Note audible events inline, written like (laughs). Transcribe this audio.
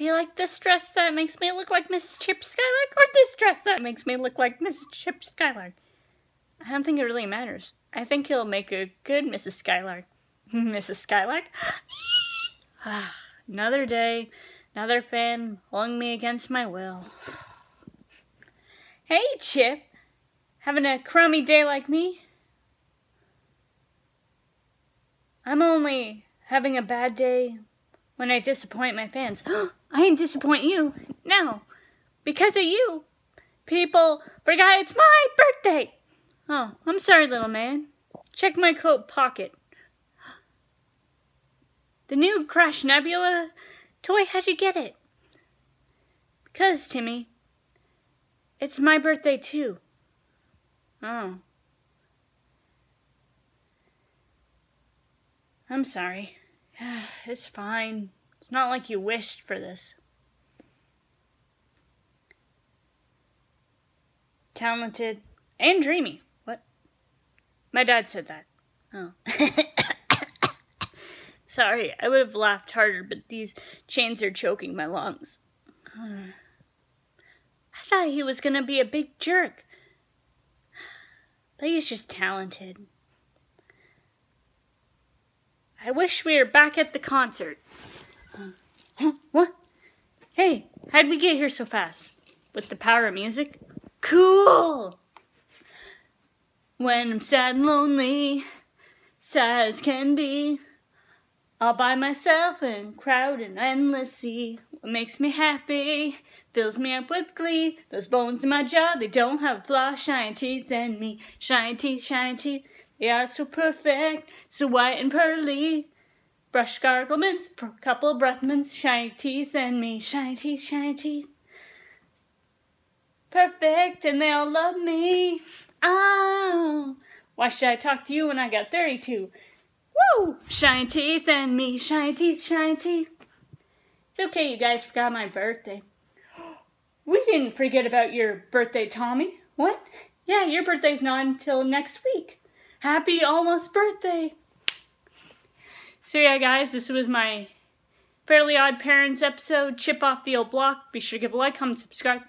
Do you like this dress that makes me look like Mrs. Chip Skylark or this dress that makes me look like Mrs. Chip Skylark? I don't think it really matters. I think he'll make a good Mrs. Skylark. (laughs) Mrs. Skylark? (gasps) Ah, another day, another fan pulling me against my will. (sighs) hey, Chip. Having a crummy day like me? I'm only having a bad day when I disappoint my fans. (gasps) I didn't disappoint you. No. Because of you. People forgot it's my birthday. Oh, I'm sorry, little man. Check my coat pocket. (gasps) The new Crash Nebula toy, how'd you get it? Because, Timmy, it's my birthday too. Oh. I'm sorry. (sighs) It's fine. It's not like you wished for this. Talented and dreamy. What? My dad said that. Oh. (coughs) Sorry, I would have laughed harder, but these chains are choking my lungs. (sighs) I thought he was going to be a big jerk. But he's just talented. I wish we were back at the concert. Huh? What? Hey, how'd we get here so fast? With the power of music? Cool! When I'm sad and lonely, sad as can be, all by myself and crowd and endless sea. What makes me happy fills me up with glee. Those bones in my jaw, they don't have flaw. Shine teeth and me, shine teeth, shine teeth. They are so perfect, so white and pearly. Brush gargle mints, couple breath mints, shiny teeth and me, shiny teeth, shiny teeth. Perfect, and they all love me. Oh, why should I talk to you when I got 32? Woo! Shiny teeth and me, shiny teeth, shiny teeth. It's okay, you guys forgot my birthday. (gasps) We didn't forget about your birthday, Tommy. What? Yeah, your birthday's not until next week. Happy almost birthday! So yeah, guys, this was my Fairly Odd Parents episode, Chip Off the Old Block. Be sure to give a like, comment, subscribe.